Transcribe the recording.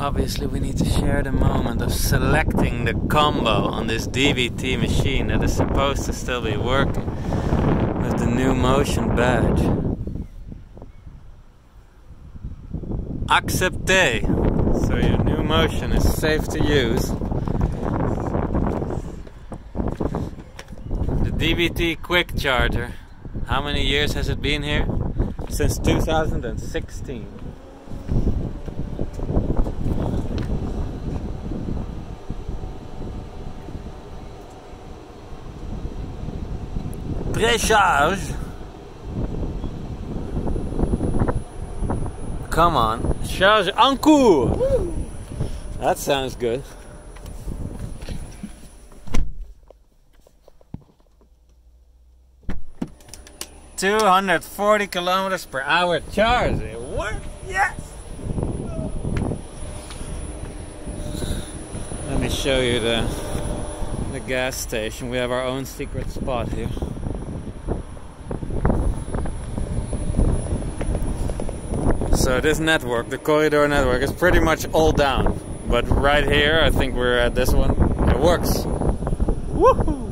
Obviously we need to share the moment of selecting the combo on this DBT machine that is supposed to still be working with the NewMotion badge. Accepte! So your NewMotion is safe to use. The DBT quick charger. How many years has it been here? Since 2016. Précharge. Come on. Charge en cours. That sounds good. Two hundred forty kilometers per hour charge. It worked. Yes. Let me show you the the gas station. We have our own secret spot here. So this network, the Corri-Door network, is pretty much all down. But right here, I think we're at this one. It works. Woohoo!